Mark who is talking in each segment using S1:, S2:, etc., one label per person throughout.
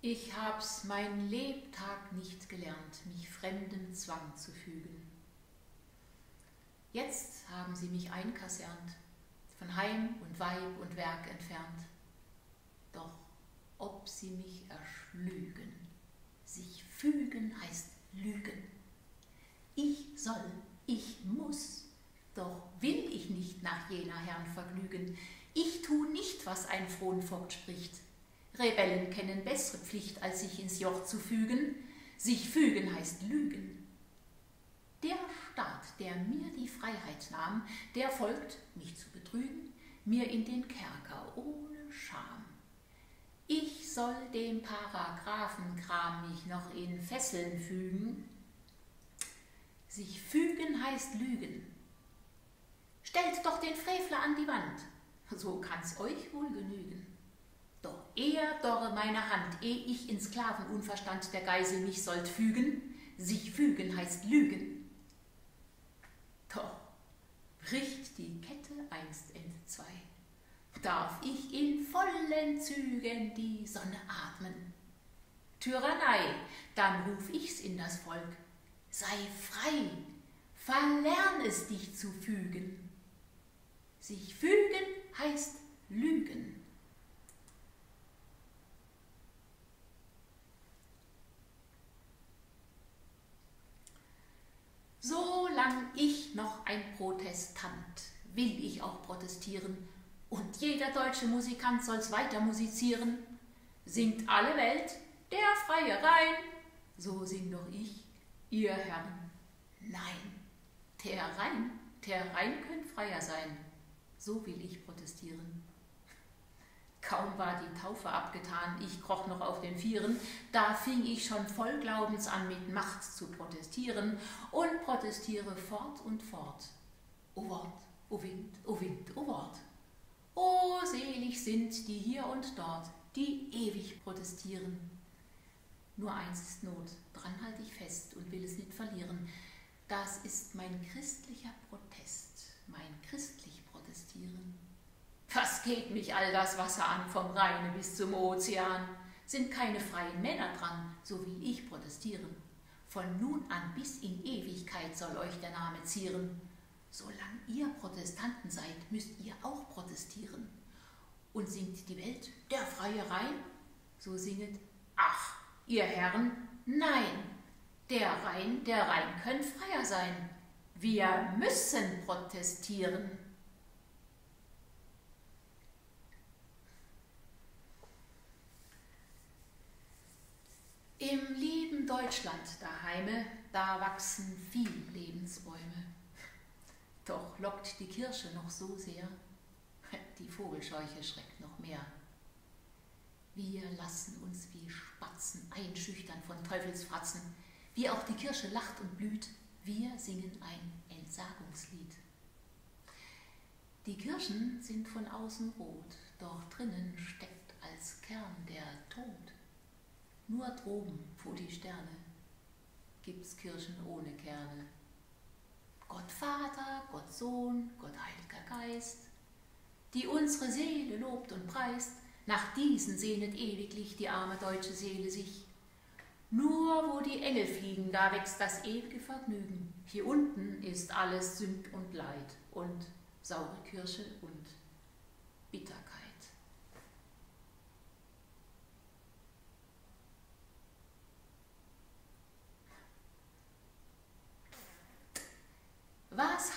S1: Ich hab's mein Lebtag nicht gelernt, mich fremdem Zwang zu fügen. Jetzt haben sie mich einkasernt, von Heim und Weib und Werk entfernt. Doch ob sie mich erschlügen, sich fügen heißt lügen. Ich soll, ich muss, doch will ich nicht nach jener Herrn vergnügen. Ich tu nicht, was ein Fronvogt spricht. Rebellen kennen bessere Pflicht, als sich ins Joch zu fügen. Sich fügen heißt lügen. Der Staat, der mir die Freiheit nahm, der folgt, mich zu betrügen, mir in den Kerker ohne Scham. Ich soll dem Paragraphenkram mich noch in Fesseln fügen. Sich fügen heißt lügen. Stellt doch den Frevler an die Wand, so kann's euch wohl genügen. Doch eher dorre meine Hand, eh ich in Sklavenunverstand der Geisel mich sollt fügen. Sich fügen heißt lügen. Doch bricht die Kette einst entzwei darf ich in vollen Zügen die Sonne atmen. Tyrannei, dann ruf ich's in das Volk, sei frei, verlern es dich zu fügen. Sich fügen heißt lügen. Solang ich noch ein Protestant, will ich auch protestieren und jeder deutsche Musikant soll's weiter musizieren. Singt alle Welt der freie Rhein, so sing doch ich, ihr Herren. Nein, der Rhein, der Rhein könnt freier sein, so will ich protestieren. Kaum war die Taufe abgetan, ich kroch noch auf den Vieren, da fing ich schon voll Glaubens an, mit Macht zu protestieren und protestiere fort und fort. O Wort, o Wind, o Wind, o Wort. Oh, selig sind die hier und dort, die ewig protestieren. Nur eins ist Not, dran halte ich fest und will es nicht verlieren. Das ist mein christlicher Protest, mein christlich Protestieren. Was geht mich all das Wasser an, vom Rheine bis zum Ozean? Sind keine freien Männer dran, so will ich protestieren. Von nun an bis in Ewigkeit soll euch der Name zieren. Solange ihr Protestanten seid, müsst ihr auch protestieren. Und singt die Welt der freie Rhein? So singet, ach, ihr Herren, nein, der Rhein, der Rhein könnt freier sein. Wir müssen protestieren. Im lieben Deutschland daheime, da wachsen viel Lebensbäume. Doch lockt die Kirsche noch so sehr, die Vogelscheuche schreckt noch mehr. Wir lassen uns wie Spatzen einschüchtern von Teufelsfratzen, wie auch die Kirsche lacht und blüht, wir singen ein Entsagungslied. Die Kirschen sind von außen rot, doch drinnen steckt als Kern der Tod. Nur droben vor die Sterne gibt's Kirschen ohne Kerne. Gott Vater, Gott Sohn, Gott Heiliger Geist, die unsere Seele lobt und preist, nach diesen sehnet ewiglich die arme deutsche Seele sich. Nur wo die Engel fliegen, da wächst das ewige Vergnügen. Hier unten ist alles Sünd und Leid und saure Kirsche und Bitterkeit.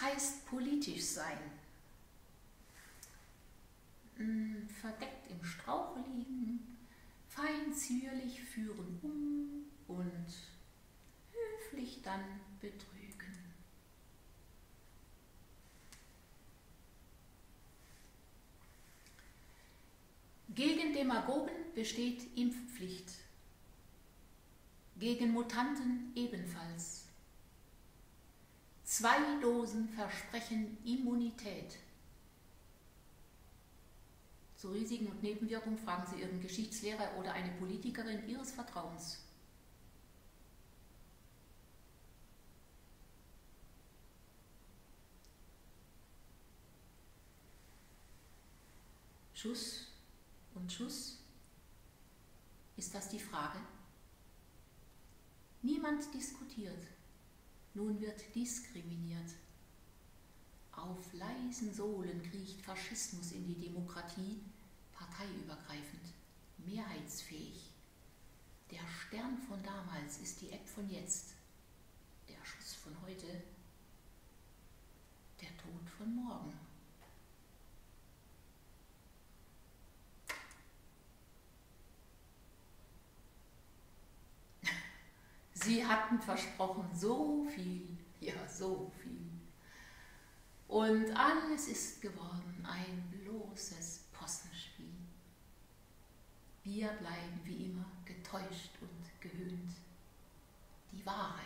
S1: Heißt politisch sein? Hm, verdeckt im Strauche liegen, fein zierlich führen um und höflich dann betrügen. Gegen Demagogen besteht Impfpflicht, gegen Mutanten ebenfalls. Zwei Dosen versprechen Immunität. Zu Risiken und Nebenwirkungen fragen Sie Ihren Geschichtslehrer oder eine Politikerin Ihres Vertrauens. Schuss und Schuss Ist das die Frage? Niemand diskutiert. Nun wird diskriminiert. Auf leisen Sohlen kriecht Faschismus in die Demokratie, parteiübergreifend, mehrheitsfähig. Der Stern von damals ist die App von jetzt, der Schuss von heute, der Tod von morgen. Sie hatten versprochen so viel, ja so viel. Und alles ist geworden ein bloßes Possenspiel. Wir bleiben wie immer getäuscht und gehöhnt. Die Wahrheit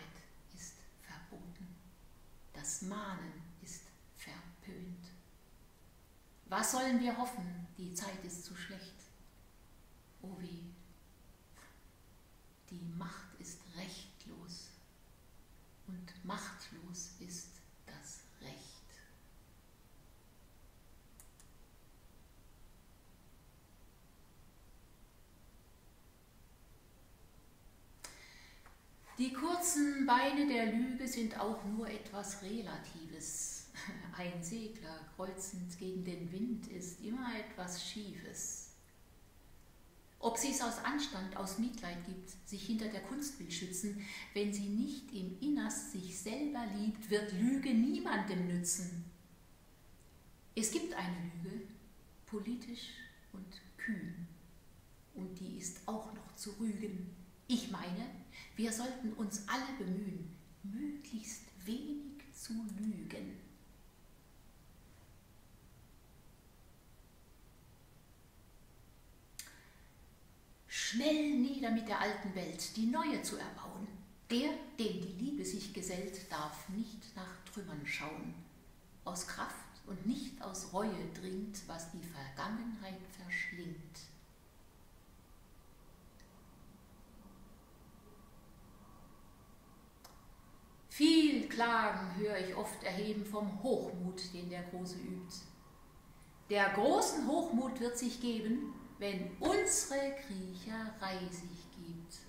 S1: ist verboten. Das Mahnen ist verpönt. Was sollen wir hoffen? Die Zeit ist zu schlecht. Oh weh, die Macht ist rechtlos und machtlos ist Die kurzen Beine der Lüge sind auch nur etwas Relatives. Ein Segler kreuzend gegen den Wind ist immer etwas Schiefes. Ob sie es aus Anstand, aus Mitleid gibt, sich hinter der Kunst will schützen, wenn sie nicht im Innerst sich selber liebt, wird Lüge niemandem nützen. Es gibt eine Lüge, politisch und kühn, und die ist auch noch zu rügen. Ich meine, wir sollten uns alle bemühen, möglichst wenig zu lügen. Schnell nieder mit der alten Welt, die neue zu erbauen. Der, dem die Liebe sich gesellt, darf nicht nach Trümmern schauen. Aus Kraft und nicht aus Reue dringt, was die Vergangenheit verschlingt. Viel Klagen höre ich oft erheben vom Hochmut, den der Große übt. Der großen Hochmut wird sich geben, wenn unsere Kriecherei sich gibt.